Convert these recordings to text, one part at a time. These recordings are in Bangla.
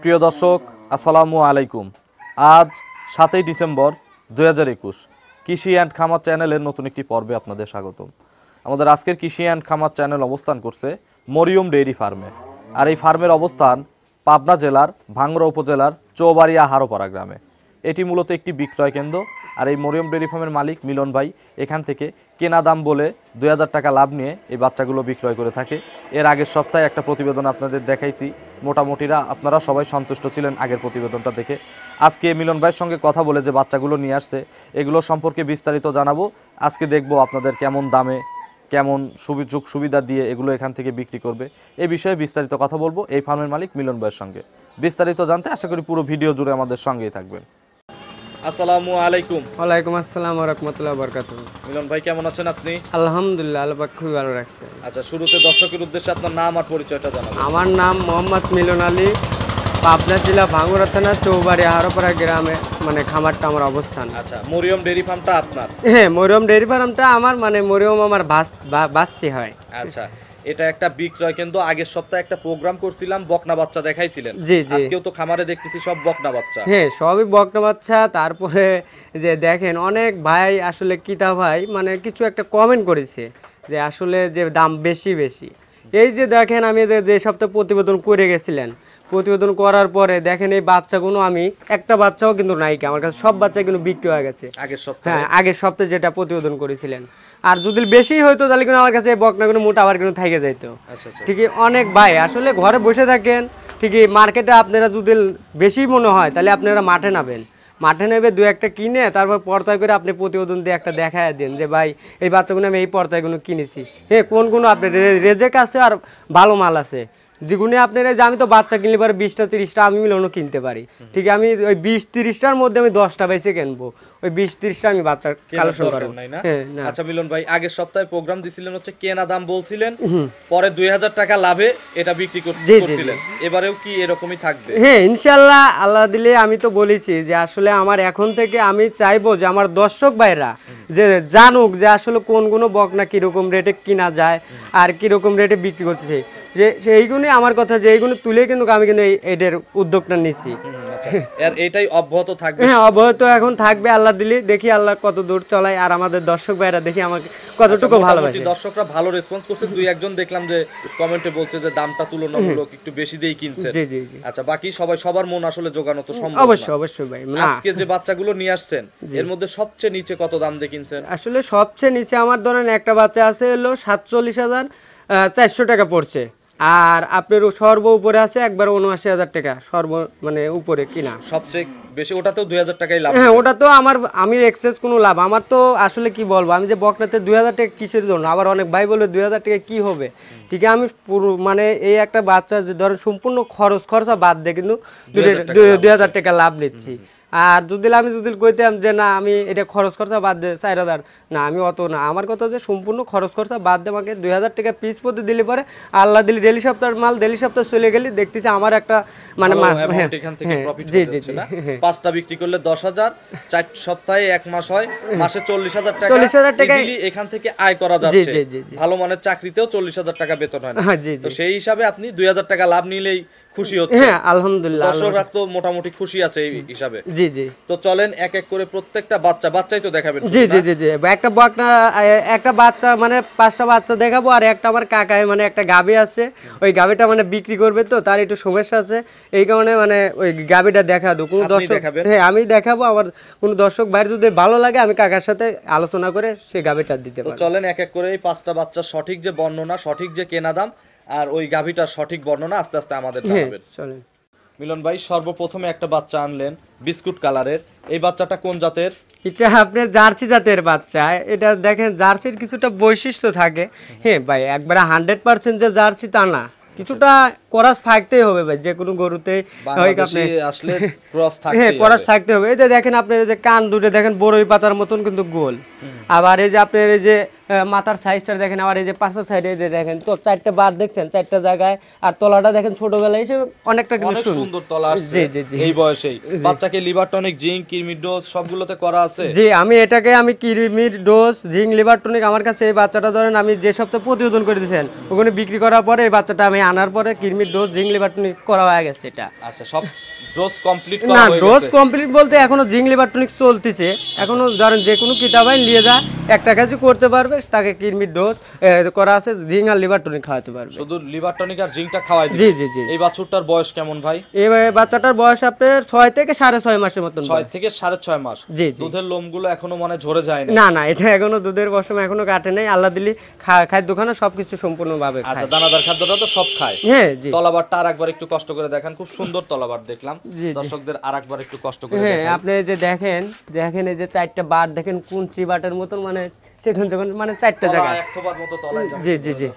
প্রিয় দর্শক, আসসালামু আলাইকুম। আজ সাতই ডিসেম্বর দু হাজার একুশ, কৃষি অ্যান্ড খামার চ্যানেলের নতুন একটি পর্বে আপনাদের স্বাগতম। আমাদের আজকের কৃষি অ্যান্ড খামার চ্যানেল অবস্থান করছে মরিয়ম ডেইরি ফার্মে। আর এই ফার্মের অবস্থান পাবনা জেলার ভাঙ্গড়া উপজেলার চৌবাড়িয়া হারোপাড়া গ্রামে। এটি মূলত একটি বিক্রয় কেন্দ্র। আর এই মরিয়ম ডেয়ারি ফার্মের মালিক মিলন ভাই এখান থেকে কেনা দাম বলে দুই হাজার টাকা লাভ নিয়ে এই বাচ্চাগুলো বিক্রয় করে থাকে। এর আগের সপ্তাহে একটা প্রতিবেদন আপনাদের দেখাইছি। মোটামুটিরা আপনারা সবাই সন্তুষ্ট ছিলেন আগের প্রতিবেদনটা দেখে। আজকে মিলন ভাইয়ের সঙ্গে কথা বলে যে বাচ্চাগুলো নিয়ে আসছে, এগুলো সম্পর্কে বিস্তারিত জানাব। আজকে দেখব আপনাদের কেমন দামে, কেমন সুযোগ সুবিধা দিয়ে এগুলো এখান থেকে বিক্রি করবে। এই বিষয়ে বিস্তারিত কথা বলব এই ফার্মের মালিক মিলন ভাইয়ের সঙ্গে। বিস্তারিত জানতে আশা করি পুরো ভিডিও জুড়ে আমাদের সঙ্গেই থাকবেন। আসসালামু আলাইকুম। ওয়ালাইকুম আসসালাম রহমতুল্লাহ বরকাত মিলন ভাই কেমন আছেন আপনি? আলহামদুলিল্লাহ আল্লাহ খুবই ভালো রাখছে। আচ্ছা শুরুতে দর্শকের উদ্দেশ্যে আপনার নাম আর পরিচয়টা জানাবেন। আমার নাম মোহাম্মদ মিলন আলী পাবনা জেলা ভাঙ্গুরা থানা চৌবাড়ি হারোপাড়া গ্রামে মানে খামারটা আমার অবস্থান। আচ্ছা মরিয়ম ডেরি ফার্মটা আপনার? হ্যাঁ মরিয়ম ডেয়ারি ফার্মটা আমার মানে মরিয়ম আমার বাস- বা- বাঁচতে হয়। আচ্ছা এটা একটা বিক্রয় কেন্দ্র। আগের সপ্তাহে একটা প্রোগ্রাম করছিলাম বকনা বাচ্চা দেখাইছিলেন। জি জি। আজকেও তো খামারে দেখতেছি সব বকনা বাচ্চা। হ্যাঁ সবই বকনা বাচ্চা। তারপরে যে দেখেন অনেক ভাই আসলে কিতা ভাই মানে কিছু একটা কমেন্ট করেছে যে আসলে যে দাম বেশি বেশি। এই যে দেখেন আমি যে যে সপ্তাহে প্রতিবেদন করে গেছিলেন। প্রতিবেদন করার পরে দেখেন এই বাচ্চাগুলো আমি একটা বাচ্চাও কিন্তু নাই কি। আমার কাছে সব বাচ্চা কিন্তু বিক্রি হয়ে গেছে। আগের সপ্তাহে? হ্যাঁ আগের সপ্তাহে যেটা প্রতিবেদন করেছিলেন। আর যদি বেশি হইতো তাহলে কিন্তু আমার কাছে এই বকনাগুলো মোটা আবার কিন্তু থেকে যাইতো। আচ্ছা আচ্ছা। ঠিকই অনেক ভাই আসলে ঘরে বসে থাকেন ঠিকই মার্কেটে আপনারা যদি বেশি মনে হয় তাহলে আপনারা মাঠে নাবেন মাঠে নেবে দু একটা কিনে তারপর পর্তায় করে আপনি প্রতিবেদন দিয়ে একটা দেখায় দেন যে ভাই এই বাচ্চাগুলো আমি এই পর্তায়গুলো কিনেছি। হ্যাঁ কোন কোন আপনার রেজেক আছে আর ভালো মাল আছে? যেগুলো আপনারা যে আমি তো বাচ্চা কিনলে পারে বিশটা তিরিশটা আমি মিলনও কিনতে পারি। ঠিক আমি ওই বিশ তিরিশটার মধ্যে আমি দশটা বেশি কিনবো। ওই বিশ তিরিশটা আমি বাচ্চা কালেকশন না? হ্যাঁ আচ্ছা মিলন ভাই আগের সপ্তাহে প্রোগ্রাম দিছিলেন হচ্ছে কেনা দাম বলছিলেন পরে দুই হাজার টাকা লাভে এটা বিক্রি কর- করছিলেন। এবারেও কি এরকমই থাকবে? হ্যাঁ ইনশাল্লাহ আল্লাহ দিলে আমি তো বলেছি যে আসলে আমার এখন থেকে আমি চাইব যে আমার দর্শক ভাইরা যে জানুক যে আসলে কোন কোনো বকনা কীরকম রেটে কিনা যায় আর কীরকম রেটে বিক্রি করতেছে। যে সেইগুলি আমার কথা যে এইগুলো তুলে কিন্তু আমি কিন্তু এই এটার উদ্যোগটা নিচ্ছি। আচ্ছা। এটাই অব্যাহত থাকবে? হ্যাঁ অবহত এখন থাকবে আল্লাহ দিলে দেখি আল্লাহ কত দূর চলায় আর আমাদের দর্শক ভাইরা দেখি আমাকে কতটুকু ভালোবাসে। দর্শকরা ভালো রেসপন্স করছে। দুই একজন দেখলাম যে কমেন্টে বলছে যে দামটা তুলনামূলক একটু বেশি দিয়েই কিনছে। জি জি জি। আচ্ছা বাকি সবাই সবার মন আসলে জোগানো তো সম্ভব অবশ্যই অবশ্যই ভাই আজকে যে বাচ্চাগুলো নিয়ে আসছেন এর মধ্যে সবচেয়ে নিচে কত দাম দিয়ে কিনছেন? আসলে সবচেয়ে নিচে আমার ধরেন একটা বাচ্চা আছে হলো সাতচল্লিশ হাজার চারশো টাকা পড়ছে। আর আপনার সর্ব উপরে আছে একবার উনআশি হাজার টাকা সর্ব মানে উপরে কিনা। সবচেয়ে বেশি ওটাতেও দুই হাজার টাকাই লাভ হ্যাঁ ওটা তো আমার আমি এক্সেস কোনো লাভ আমার তো আসলে কি বলব আমি যে বকনাতে দুই হাজার টাকা কিসের জন্য আবার অনেক ভাই বলে দুই হাজার টাকা কি হবে? ঠিক আছে আমি পুরো মানে এই একটা বাচ্চা যে ধরেন সম্পূর্ণ খরচ খরচা বাদ দিয়ে কিন্তু দুই হাজার টাকা লাভ নিচ্ছি। আর যদি আমি যদি কইতাম যে না আমি এটা খরচ খরচা বাদ দিয়ে চার হাজার। না আমি অত না। আমার কথা যে সম্পূর্ণ খরচ খরচা বাদ দিয়ে আমাকে দুই হাজার টাকা পিস প্রতি দিলে পরে আল্লাহ দিলি ডেলি সপ্তাহের মাল ডেলি সপ্তাহ চলে গেলি দেখতেছি আমার একটা মানে হ্যাঁ, হ্যাঁ, জি জি জি পাঁচটা বিক্রি করলে দশ হাজার চার সপ্তাহে এক মাস হয় মাসে চল্লিশ হাজার টাকা 40,000 টাকায়- easily এখান থেকে আয় করা যাচ্ছে। ভালো মানের চাকরিতেও চল্লিশ হাজার টাকা বেতন হয় না। হ্যাঁ তো সেই হিসাবে আপনি দুই হাজার টাকা লাভ নিলেই খুশি হচ্ছে। হ্যাঁ আলহামদুলিল্লাহ দর্শকরা তো মোটামুটি খুশি আছে এই হিসাবে। জি জি। তো চলেন এক এক করে প্রত্যেকটা বাচ্চা বাচ্চাই তো দেখাবেন জি জি জি জি। একটা বকনা একটা বাচ্চা মানে পাঁচটা বাচ্চা দেখাবো আর একটা আমার কাকায় মানে একটা গাবি আছে। ওই গাবিটা মানে বিক্রি করবে তো তার একটু সমস্যা আছে। এই কারণে মানে ওই গাবিটা দেখা দো কোনো দর্শক? হ্যাঁ আমি দেখাবো। আমার কোনো দর্শক বাইরে যদি ভালো লাগে আমি কাকার সাথে আলোচনা করে সেই গাবিটা দিতে পারি চলেন এক এক করে এই পাঁচটা বাচ্চা সঠিক যে বর্ণনা সঠিক যে কেনা দাম আর ওই গাভীটার সঠিক বর্ণনা আস্তে আস্তে আমাদের হ্যাঁ জানাবেন। চলেন। মিলন ভাই সর্বপ্রথমে একটা বাচ্চা আনলেন বিস্কুট কালারের। এই বাচ্চাটা কোন জাতের? এটা আপনার জার্সি জাতের বাচ্চা। এটা দেখেন জার্সির কিছুটা বৈশিষ্ট্য থাকে। হ্যাঁ ভাই একবারে হান্ড্রেড পার্সেন্ট যে জার্সি তা না। কিছুটা করাস থাকতেই হবে ভাই যে কোনো গরুতে আসলে ক্রস থাকে হ্যাঁ করাস থাকতে হবে। এই যে দেখেন আপনার এই যে কান দুটো দেখেন বড়ই পাতার মতন কিন্তু গোল। আবার এই যে আপনার এই যে মাথার সাইজটা দেখেন আবার এই যে পাশের সাইডে যে দেখেন তো চারটে বার দেখছেন চারটা জায়গায় আর তলাটা দেখেন ছোটবেলায় এসে অনেকটা কিন্তু সুন্দর। তলা আসছে জি, জি, জি। এই বয়সেই। বাচ্চাকে লিভার টনিক জিঙ্ক কিরমির ডোজ সবগুলোতে করা আছে? জি আমি এটাকে আমি কিরমির ডোজ জিঙ্ক লিভার টনিক আমার কাছে এই বাচ্চাটা ধরেন আমি যে সপ্তাহে প্রতিবেদন করে দিয়েছেন ওখানে বিক্রি করার পরে এই বাচ্চাটা আমি আনার পরে কিরমির ডোজ জিঙ্ক লিভার টনিক করা হয়ে গেছে এটা। আচ্ছা সব ডোজ কমপ্লিট না ডোজ কমপ্লিট বলতে এখনও জিঙ্ক লিভার চলতেছে। এখনও ধরেন যে কোনো কিতাবাই নিয়ে যায় একটা কাজই করতে পারবে তাকে কিরমির ডোজ করা আছে জিঙ্ক আর লিভার টনিক খাওয়াতে পারবে। শুধু লিভার টনিক আর জিঙ্কটা খাওয়াই। জি জি জি। এই বাছুরটার বয়স কেমন ভাই? এই বাচ্চাটার বয়স আপনার ছয় থেকে সাড়ে ছয় মাসের মতন ছয় থেকে সাড়ে ছয় মাস। জি জি। দুধের লোমগুলো এখনও মানে ঝরে যায় না না না এটা এখনও দুধের বসম এখনও কাটে নাই। আল্লাহ দিলি খাদ্যখানা সবকিছু সম্পূর্ণভাবে আচ্ছা দানাদার খাদ্যটা তো সব খায়। হ্যাঁ জি। তলাবারটা আর একবার একটু কষ্ট করে দেখেন। খুব সুন্দর তলাবার দেখলাম। জি, জি। দর্শকদের আরেকবার একটু কষ্ট করে হ্যাঁ আপনি যে দেখেন দেখেন এই যে চারটা বার দেখেন কুঞ্চি বাটের মতন মানে সেখান যখন মানে চারটা মতো তলায় জি, জি, জি।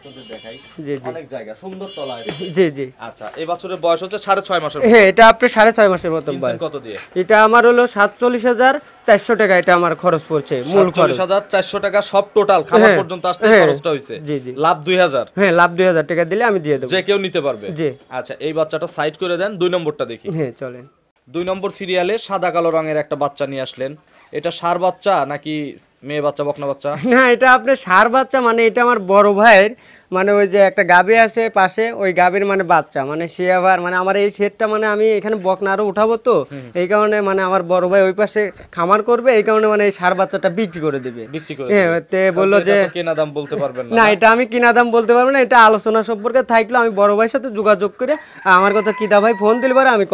জি জি। অনেক জায়গা সুন্দর তলা জি জি। আচ্ছা এই বছরের বয়স হচ্ছে সাড়ে ছয় মাসের হ্যাঁ এটা আপনি সাড়ে ছয় মাসের মতন বয়স। কত দিয়ে? এটা আমার হলো সাতচল্লিশ হাজার চারশো টাকা এটা আমার খরচ পড়ছে মূল খরচ। হাজার চারশো টাকা সব টোটাল খাবার হ্যাঁ, পর্যন্ত আসতে হ্যাঁ, খরচটা হয়েছে। জি, জি। লাভ দুই হাজার। হ্যাঁ লাভ দুই হাজার টাকা দিলে আমি দিয়ে দেবো। যে কেউ নিতে পারবে। জি। আচ্ছা এই বাচ্চাটা সাইড করে দেন দুই নম্বরটা দেখি। হ্যাঁ চলেন। দুই নম্বর সিরিয়ালে সাদা কালো রঙের একটা বাচ্চা নিয়ে আসলেন। এটা সার বাচ্চা নাকি মেয়ে বাচ্চা বকনা বাচ্চা? না এটা আপনি সার বাচ্চা মানে এটা আমার বড় ভাইয়ের মানে ওই যে একটা গাবি আছে পাশে ওই গাবির মানে বাচ্চা মানে সে আবার মানে আমার এই শেডটা মানে আমি এখানে বকনা আরও উঠাবো তো এই কারণে মানে আমার বড় ভাই ওই পাশে খামার করবে এই কারণে মানে এই সার বাচ্চাটা বিক্রি করে দিবে। বিক্রি করে হ্যাঁ তে বলল যে কেনা দাম বলতে পারবেন না এটা আমি কিনা দাম বলতে পারব না এটা আলোচনা সম্পর্কে থাকল আমি বড় ভাইয়ের সাথে যোগাযোগ করে আমার কথা কিতা ভাই ফোন দিলে পরে আমি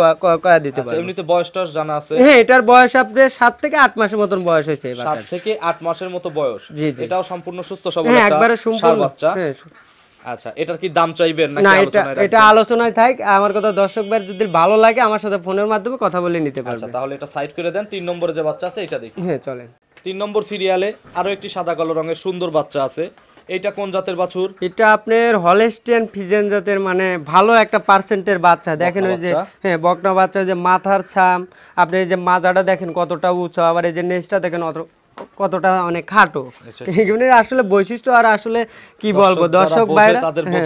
কয়া দিতে আচ্ছা, পারব। এমনিতে বয়স টয়স জানা আছে? হ্যাঁ এটার বয়স আপনার সাত থেকে আট মাসের মতন বয়স হয়েছে সাত থেকে আট মাসের মতো বয়স। এটাও সম্পূর্ণ সুস্থ সবল হ্যাঁ একবারে সম্পূর্ণ। বাচ্চা। হ্যাঁ আচ্ছা এটার কি দাম চাইবেন নাকি এটা আলোচনায় এটা আলোচনায় থাক। আমার কথা দর্শক যদি ভালো লাগে আমার সাথে ফোনের মাধ্যমে কথা বলে নিতে আচ্ছা পারবে। তাহলে এটা সাইড করে দেন। তিন নম্বরে যে বাচ্চা আছে এটা দেখি। হ্যাঁ চলেন। তিন নম্বর সিরিয়ালে আরও একটি সাদা কালো রঙের সুন্দর বাচ্চা আছে। এটা কোন জাতের বাছুর? এটা আপনার হলেস্টিয়ান ফিজেন জাতের মানে ভালো একটা পার্সেন্টের বাচ্চা। দেখেন ওই যে হ্যাঁ বকনা বাচ্চা যে মাথার ছাম। আপনি যে মাজাটা দেখেন কতটা উঁচু আবার এই যে নেজটা দেখেন অত কতটা অনেক খাটো এগুলো আসলে বৈশিষ্ট্য আর আসলে কি বলব আচ্ছা। দর্শক বাইরে হ্যাঁ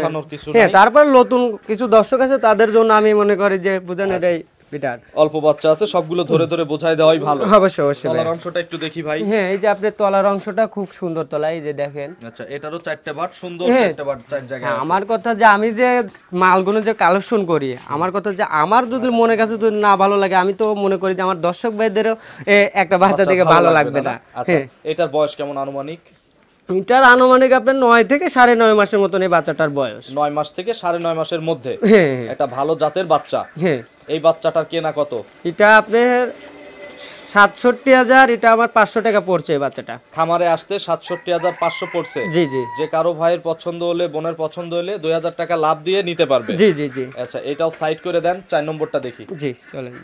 নাই। তারপর নতুন কিছু দর্শক আছে তাদের জন্য আমি মনে করি যে বুঝেন এটাই বিটার অল্প বাচ্চা আছে সবগুলো ধরে ধরে বোঝাই দেওয়াই ভালো। অবশ্যই অবশ্যই তলার অংশটা একটু দেখি ভাই। হ্যাঁ এই যে আপনার তলার অংশটা খুব সুন্দর তলা এই যে দেখেন। আচ্ছা এটারও চারটে বাট সুন্দর হ্যাঁ। চারটে বাট চার জায়গায় হ্যাঁ, আমার কথা যে আমি যে মালগুলো যে কালেকশন করি আমার কথা যে আমার যদি মনে কাছে যদি না ভালো লাগে আমি তো মনে করি যে আমার দর্শক ভাইদেরও একটা বাচ্চা থেকে ভালো লাগবে না আচ্ছা হ্যাঁ। এটার বয়স কেমন আনুমানিক? এটার আনুমানিক আপনার নয় থেকে সাড়ে নয় মাসের মতন এই বাচ্চাটার বয়স। নয় মাস থেকে সাড়ে নয় মাসের মধ্যে। একটা ভালো জাতের বাচ্চা। হ্যাঁ। এই বাচ্চাটার কেনা কত? এটা আপনার সাতষট্টি হাজার এটা আমার পাঁচশো টাকা পড়ছে এই বাচ্চাটা। খামারে আসতে সাতষট্টি হাজার পাঁচশো পড়ছে। জি জি। যে কারও ভাইয়ের পছন্দ হলে বোনের পছন্দ হলে দুই হাজার টাকা লাভ দিয়ে নিতে পারবে। জি জি জি। আচ্ছা এটাও সাইড করে দেন চার নম্বরটা দেখি। জি চলেন।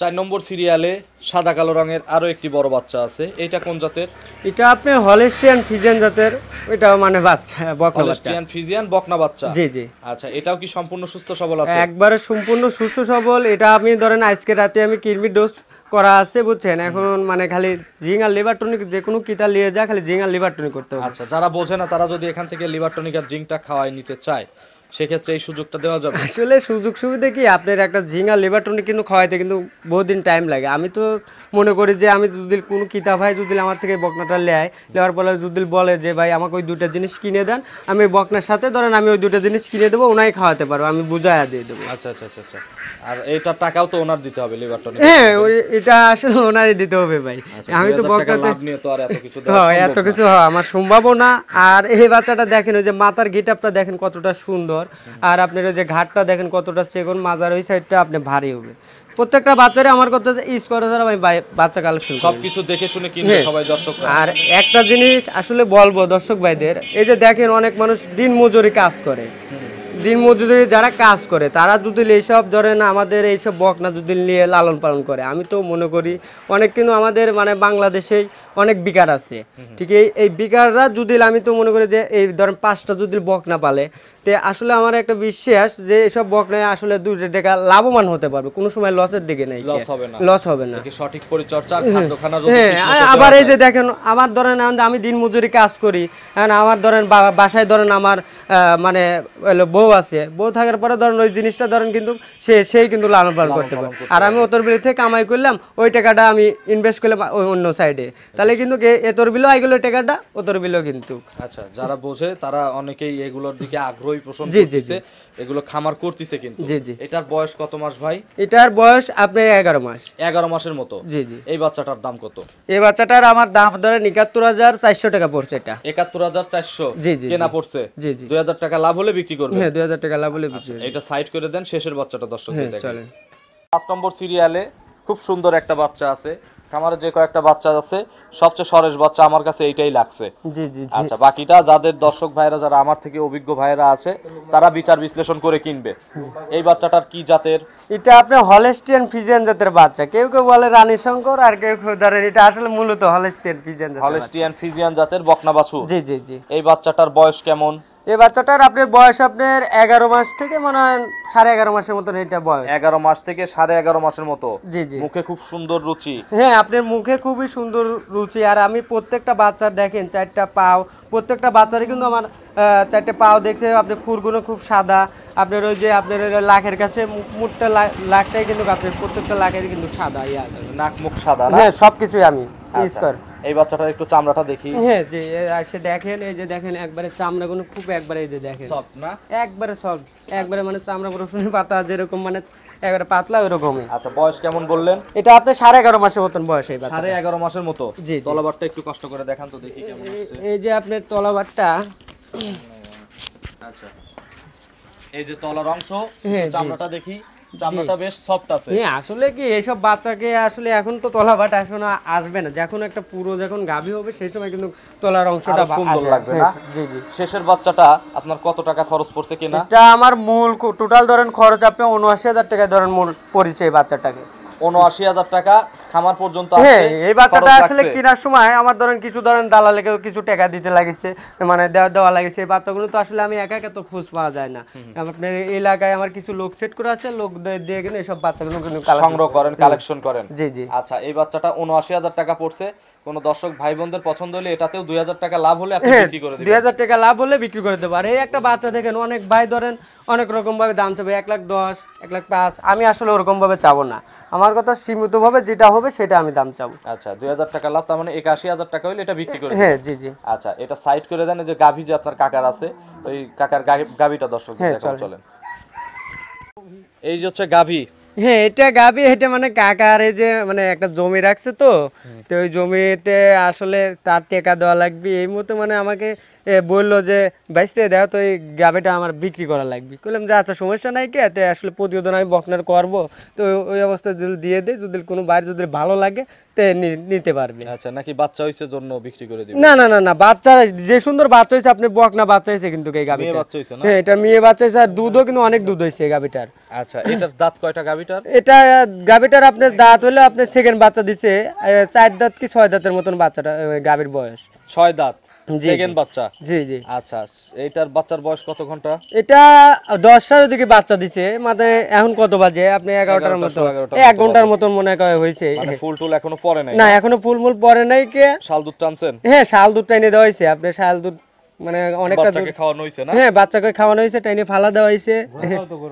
চার নম্বর সিরিয়ালে সাদা কালো রঙের আরও একটি বড় বাচ্চা আছে। এটা কোন জাতের? এটা আপনি হলেস্টিয়ান ফিজিয়ান জাতের ওইটাও মানে বাচ্চা বকনা বাচ্চা। হলস্টিয়ান ফিজিয়ান বকনা বাচ্চা? জি জি। আচ্ছা এটাও কি সম্পূর্ণ সুস্থ সবল আছে? একবারে সম্পূর্ণ সুস্থ সবল। এটা আপনি ধরেন আজকে রাতে আমি কিরমি ডোজ করা আছে বুঝছেন? এখন মানে খালি জিং আর লিভার টনিক যে কোনো কিতা নিয়ে যা খালি জিং আর লিভার টনিক করতে হবে। আচ্ছা যারা বোঝে না তারা যদি এখান থেকে লিভার টনিক আর জিঙ্কটা খাওয়াই নিতে চায় সেক্ষেত্রে এই সুযোগটা দেওয়া যাবে। আসলে সুযোগ সুবিধা কি আপনার একটা ঝিঙা লিভার টনিক কিন্তু খাওয়াইতে কিন্তু বহুদিন টাইম লাগে। আমি তো মনে করি যে আমি যদি কোনো কিতাব ভাই যদি আমার থেকে বকনাটা নেয় নেওয়ার পরে যদি বলে যে ভাই আমাকে ওই দুটা জিনিস কিনে দেন আমি বকনার সাথে ধরেন আমি ওই দুটা জিনিস কিনে দেবো ওনাই খাওয়াতে পারব আমি বুঝাইয়া দিয়ে দেবো। আচ্ছা আচ্ছা আচ্ছা আচ্ছা। আর এইটার টাকাও তো ওনার দিতে হবে লিভার টনিক হ্যাঁ ওই এটা আসলে ওনারই দিতে হবে ভাই। আমি তো বকনাতে এত কিছু হ্যাঁ হয় আমার সম্ভাবও না। আর এই বাচ্চাটা দেখেন ওই যে মাথার গিটাপটা দেখেন কতটা সুন্দর। আর আপনার ওই যে ঘাটটা দেখেন কতটা চেগুন মাজার ওই সাইডটা আপনি ভারী হবে। প্রত্যেকটা বাচ্চারে আমার কথা ইউজ করে ছাড়া আমি বাচ্চা কালেকশন সবকিছু দেখে শুনে কিনবে হ্যাঁ। সবাই দর্শক আর একটা জিনিস আসলে বলব দর্শক ভাইদের এই যে দেখেন অনেক মানুষ দিন মজুরি কাজ করে। দিন মজুরি যারা কাজ করে তারা যদি এইসব ধরেন আমাদের এইসব বকনা যদি নিয়ে লালন পালন করে আমি তো মনে করি অনেক কিন্তু আমাদের মানে বাংলাদেশেই অনেক বিকার আছে। ঠিক এই এই বিকাররা যদি আমি তো মনে করি যে এই ধরেন পাঁচটা যদি বকনা পালে তে আসলে আমার একটা বিশ্বাস যে এইসব বকনায় আসলে দুই টাকা লাভবান হতে পারবে কোনো সময় লসের দিকে নেই। লস হবে না। লস হবে না। নাকি সঠিক পরিচর্যা হ্যাঁ আবার এই যে দেখেন আমার ধরেন আমি দিন মজুরি কাজ করি এখন আমার ধরেন বাসায় ধরেন আমার আহ, মানে হলো বউ আছে বউ থাকার পরে ধরেন ওই জিনিসটা ধরেন কিন্তু সে সেই কিন্তু লালন পালন করতে পারে। আর আমি ওতর বিল থেকে কামাই করলাম ওই টাকাটা আমি ইনভেস্ট করলাম ওই অন্য সাইডে তাহলে কিন্তু এতর বিলও আইগুলো টাকাটা ওতর বিলও কিন্তু। আচ্ছা যারা বোঝে তারা অনেকেই এগুলোর দিকে আগ্রহী পোষণ জি, জি, এগুলো খামার করতেছে কিন্তু। জি, জি। এটার বয়স কত মাস ভাই? এটার বয়স আপনার এগারো মাস। এগারো মাসের মতো। জি জি। এই বাচ্চাটার দাম কত? এই বাচ্চাটার আমার দাম ধরেন একাত্তর হাজার চারশো টাকা পড়ছে এটা। একাত্তর হাজার চারশো জি, জি, কেনা পড়ছে? জি জি। দুই হাজার টাকা লাভ হলে বিক্রি করবে? হ্যাঁ দুই হাজার টাকা লাভ হলে বিক্রি হয়। এটা সাইড করে দেন শেষের বাচ্চাটা দর্শক হ্যাঁ চলেন। পাঁচ নম্বর সিরিয়ালে খুব সুন্দর একটা বাচ্চা আছে। খামারে যে কয়েকটা বাচ্চা আছে সবচেয়ে সরেশ বাচ্চা আমার কাছে এইটাই লাগছে। জি জি জি। আচ্ছা বাকিটা যাদের দর্শক ভাইরা যারা আমার থেকে অভিজ্ঞ ভাইরা আছে তারা বিচার বিশ্লেষণ করে কিনবে। এই বাচ্চাটার কি জাতের? এটা আপনার হলেস্টিয়ান ফিজিয়ান জাতের বাচ্চা। কেউ কেউ বলে রানী শঙ্কর আর কেউ কেউ ধরেন এটা আসলে মূলত হলেস্টিয়ান ফিজিয়ান। হলেস্টিয়ান ফিজিয়ান জাতের বকনা বাছুর। জি জি জি। এই বাচ্চাটার বয়স কেমন? এই বাচ্চাটার আপনার বয়স আপনার এগারো মাস থেকে মনে হয় সাড়ে এগারো মাসের মতন এটা বয়স। এগারো মাস থেকে সাড়ে এগারো মাসের মতো। জি জি। মুখে খুব সুন্দর রুচি। হ্যাঁ আপনার মুখে খুবই সুন্দর রুচি। আর আমি প্রত্যেকটা বাচ্চার দেখেন চারটা পাও। প্রত্যেকটা বাচ্চারই কিন্তু আমার চারটে পাও দেখতে আপনি খুরগুলো খুব সাদা। আপনার ওই যে আপনার লাখের কাছে মুখ- মুখটা লাখটাই কিন্তু আপনার প্রত্যেকটা লাখের কিন্তু সাদা আছে। নাক মুখ সাদা হ্যাঁ সব কিছুই আমি ইউজ আচ্ছা, করি। এই বাচ্চাটার একটু চামড়াটা দেখি। হ্যাঁ যে এসে দেখেন এই যে দেখেন একবারে চামড়াগুলো খুব একবারে এই যে দেখেন। সফট না? একবারে সব একবারে মানে চামড়া রসুনের পাতা যেরকম মানে একবারে পাতলা ওরকমই আচ্ছা বয়স কেমন বললেন? এটা আপনি সাড়ে এগারো মাসের মতন বয়স এই বাচ্চা সাড়ে এগারো মাসের মতো? জি। তলাবারটা একটু কষ্ট করে দেখান তো দেখি কেমন এই যে আপনার তলাবারটা আচ্ছা। এই যে তলার অংশ হ্যাঁ, চামড়াটা দেখি। চামড়াটা বেশ সফট আছে। হ্যাঁ আসলে কি এইসব বাচ্চাকে আসলে এখন তো তলাবাট এখন আসবে না। যখন একটা পুরো যখন গাভী হবে সেই সময় কিন্তু তলার অংশটা সুন্দর লাগবে হ্যাঁ, না? জি জি। শেষের বাচ্চাটা আপনার কত টাকা খরচ পড়ছে কিনা? এটা আমার মূল টোটাল ধরেন খরচ আপনি উনআশি হাজার টাকা ধরেন মূল পড়েছে এই বাচ্চাটাকে। উনআশি হাজার টাকা খামার পর্যন্ত হ্যাঁ এই বাচ্চাটা আসলে কেনার সময় আমার ধরেন কিছু ধরেন দালালেকেও কিছু টাকা দিতে লাগিছে মানে দেওয়া দেওয়া লাগিছে। এই বাচ্চাগুলো তো আসলে আমি একা একা তো খোঁজ পাওয়া যায় না। আপনার এলাকায় আমার কিছু লোক সেট করে আছে লোক দিয়ে- কিনে এইসব বাচ্চাগুলো সংগ্রহ করেন কালেকশন করেন। জি জি। আচ্ছা এই বাচ্চাটা উনআশি হাজার টাকা পড়ছে। কোন দর্শক ভাই বোনদের পছন্দ হলে এটাতেও দুই হাজার টাকা লাভ হলে আপনি হ্যাঁ বিক্রি করে দুই হাজার টাকা লাভ হলে বিক্রি করে দেবো। আর এই একটা বাচ্চা দেখেন অনেক ভাই ধরেন অনেক রকম ভাবে দাম চাবে এক লাখ দশ এক লাখ পাঁচ। আমি আসলে ওরকম ভাবে চাবো না। আমার কথা সীমিত ভাবে যেটা হবে সেটা আমি দাম চাবো। আচ্ছা দুই হাজার টাকা লাভ তার মানে একাশি হাজার টাকা হলে এটা বিক্রি করে হ্যাঁ জি জি। আচ্ছা এটা সাইড করে দেন যে গাভী যে আপনার কাকার আছে ওই কাকার গাভী- গাভীটা দর্শক হ্যাঁ। চলেন। এই যে হচ্ছে গাভী। হ্যাঁ এটা গাবি এটা মানে কাকার এই যে মানে একটা জমি রাখছে তো তো ওই জমিতে আসলে তার টেকা দেওয়া লাগবে। এই মতো মানে আমাকে বলল যে বাইসতে দাও তো এই গাবিটা আমার বিক্রি করা লাগবে। বললাম যে আচ্ছা সমস্যা নাই কে? তো আসলে প্রতিবেদন আমি বকনার করব। তো ওই অবস্থায় যদি দিয়ে দেয় যদি কোনো বাইরে যদি ভালো লাগে নিতে পারবে। আচ্ছা নাকি বাচ্চা হইছে জন্য বিক্রি করে দিবেন না না না না বাচ্চা যে সুন্দর বাচ্চা হয়েছে আপনি বকনা বাচ্চা হয়েছে কিন্তু এই মেয়ে গাবিটা বাচ্চা হইছে না? হ্যাঁ এটা মেয়ে বাচ্চা হয়েছে আর দুধও কিন্তু অনেক দুধ হয়েছে এই গাবিটার আচ্ছা এটার দাঁত কয়টা গাভীটার? এটা গাভিটার আপনার দাঁত হলে আপনার সেকেন্ড বাচ্চা চার দাঁত কি ছয় দাঁতের মতন বাচ্চাটা এ, গাভীর বয়স। ছয় দাঁত? সেকেন্ড বাচ্চা? জি জি। আচ্ছা বাচ্চার বয়স কত ঘণ্টা? এটা দশটার দিকে বাচ্চা দিছে মানে এখন কত বাজে? আপনি এগারোটার মতো। এক ঘণ্টার মতন মনে হয় হয়েছে। মানে ফুল টুল এখনও পরে নাই? না এখনও ফুলমুল পরে নাই কে? শাল দুধ টানছেন? হ্যাঁ শাল দুধ টাইনে দেওয়া হয়েছে। আপনি শাল দুধ মানে অনেকটা বাচ্চাকে খাওয়ানো হয়েছে না? হ্যাঁ বাচ্চাকে খাওয়ানো হয়েছে টাইনে ফালা দেওয়া হয়েছে।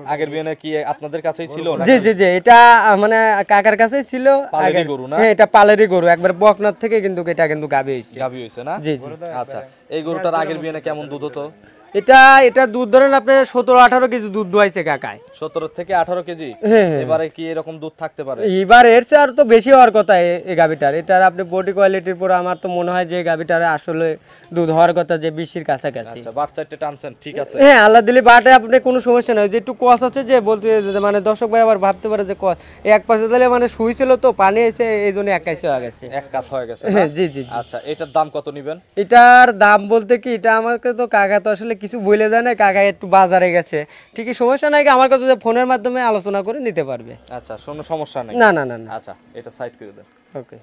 আগের বিয়ে কি আপনাদের কাছেই ছিল জি জি জি এটা মানে কাকার কাছেই ছিল। আগের- গরু না? হ্যাঁ এটা পালেরই গরু। একবার বকনার থেকে কিন্তু এটা কিন্তু গাবে হয়েছে। গাভী হয়েছে না? জি জি। আচ্ছা এই গরুটার আগের বিয়ে কেমন দুধ হতো? এটা এটা দুধ ধরেন আপনি সতেরো আঠারো কেজি দুধ দোয়াইছে কাকায়। সতেরো থেকে আঠারো কেজি? হ্যাঁ, হ্যাঁ। এবারে কি এরকম দুধ থাকতে পারে? এবার এর চেয়ে আর তো বেশি হওয়ার কথা এই গাভিটার। এটার আপনি বডি কোয়ালিটির পর আমার তো মনে হয় যে গাভিটার আসলে দুধ হওয়ার কথা যে বিশির কাছাকাছি। আচ্ছা বাট চারটে টানছেন ঠিক আছে। হ্যাঁ আল্লাহ দিলে বাটে আপনি কোনো সমস্যা নাই। যে একটু কস আছে যে বলতে মানে দর্শক ভাই আবার ভাবতে পারে যে কস। এক পাশে দিলে মানে শুইছিল তো পানি এসে এই জন্য একাই হয়ে গেছে। এক কাত হয়ে গেছে হ্যাঁ জি জি জি। আচ্ছা এটার দাম কত নিবেন? এটার দাম বলতে কি এটা আমাকে তো কাকা তো আসলে কিছু বলে দেয় না কাকা একটু বাজারে গেছে। ঠিকই সমস্যা নাই আমার কথা ফোনের মাধ্যমে আলোচনা করে নিতে পারবে। আচ্ছা শোনো সমস্যা নেই। না না না না। আচ্ছা এটা সাইড করে দেন। ওকে।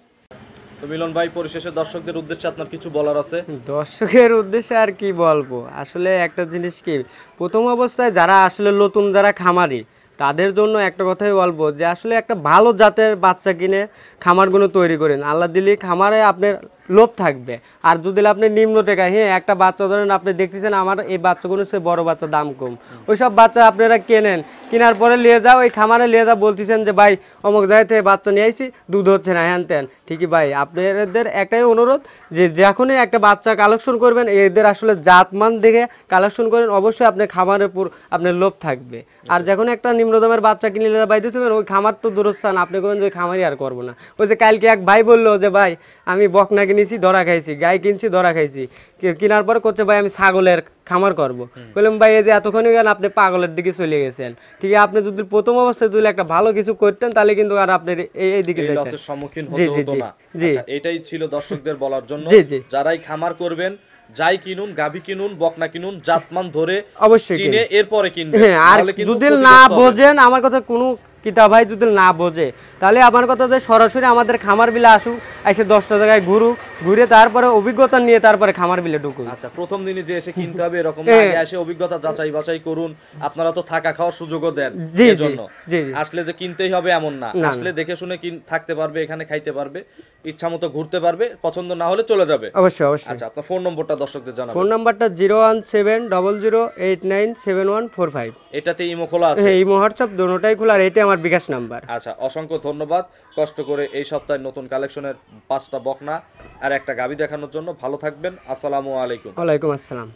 তো মিলন ভাই পরিশেষে দর্শকদের উদ্দেশ্যে আপনার কিছু বলার আছে? দর্শকের উদ্দেশ্যে আর কি বলব? আসলে একটা জিনিস কি প্রথম অবস্থায় যারা আসলে নতুন যারা খামারি তাদের জন্য একটা কথাই বলব যে আসলে একটা ভালো জাতের বাচ্চা কিনে খামারগুলো তৈরি করেন। আল্লাহ দিলি খামারে আপনার লোভ থাকবে। আর যদি আপনি নিম্ন টেকা হ্যাঁ একটা বাচ্চা ধরেন আপনি দেখতেছেন আমার এই বাচ্চাগুলো সে বড় বাচ্চা দাম কম। ওই সব বাচ্চা আপনারা কেনেন? কেনার পরে নিয়ে যাও ওই খামারে নিয়ে যাও বলতেছেন যে ভাই অমুক জায়গা থেকে বাচ্চা নিয়ে আইছি দুধ হচ্ছে না হ্যান ত্যান। ঠিকই ভাই আপনাদের একটাই অনুরোধ যে যখনই একটা বাচ্চা কালেকশন করবেন এদের আসলে জাতমান দেখে কালেকশন করেন অবশ্যই আপনার খামারের উপর আপনার লোভ থাকবে। আর যখন একটা নিম্ন দামের বাচ্চা কিনে নিলে বাইতে দেবেন ওই খামার তো দূরস্থান আপনি করবেন যে ওই খামারই আর করব না। ওই যে কালকে এক ভাই বলল যে ভাই আমি বকনা কিনেছি ধরা খাইছি গাই কিনছি ধরা খাইছি। কেনার পর করছে ভাই আমি ছাগলের খামার করব। বললাম ভাই এই যে এতক্ষণ গেল আপনি পাগলের দিকে চলে গেছেন। ঠিক আছে আপনি যদি প্রথম অবস্থায় যদি একটা ভালো কিছু করতেন তাহলে কিন্তু আর আপনার এই দিকে সম্মুখীন জি, হতে জি, হতো জি, না। জি। আচ্ছা, এটাই ছিল দর্শকদের বলার জন্য। জি, জি। যারাই খামার করবেন যাই কিনুন গাভী কিনুন বকনা কিনুন জাতমান ধরে অবশ্যই চিনে এরপরে কিনবেন। হ্যাঁ আর যদি না। বোঝেন আমার কথা কোনো কিতাব ভাই যদি না বোঝে তাহলে আমার কথা যে সরাসরি আমাদের খামার বিলে আসুক এসে দশটা জায়গায় ঘুরুক ঘুরে তারপরে অভিজ্ঞতা নিয়ে তারপরে খামার বিলে ঢুকুক। আচ্ছা প্রথম দিনে যে এসে কিনতে হবে এরকম হ্যাঁ। এসে অভিজ্ঞতা যাচাই বাছাই করুন। আপনারা তো থাকা খাওয়ার সুযোগও দেন জি, জি। আসলে যে কিনতেই হবে এমন না। আসলে দেখে শুনে থাকতে পারবে এখানে খাইতে পারবে ইচ্ছা মতো ঘুরতে পারবে পছন্দ না হলে চলে যাবে। অবশ্যই অবশ্যই। আচ্ছা আপনার ফোন নম্বরটা দর্শকদের জানাবেন। ফোন নাম্বারটা zero one seven double zero eight nine seven one four five. এটাতে ইমো খোলা আছে। হ্যাঁ এই হোয়াটসঅ্যাপ দুটোটাই খোলা আর এটাই আমার বিকাশ নাম্বার। আচ্ছা অসংখ্য ধন্যবাদ। কষ্ট করে এই সপ্তাহে নতুন কালেকশনের পাঁচটা বকনা আর একটা গাবি দেখানোর জন্য ভালো থাকবেন। আসসালামু আলাইকুম। ওয়ালাইকুম আসসালাম।